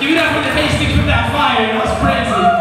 Give it up for the Hastings with that fire. That was crazy.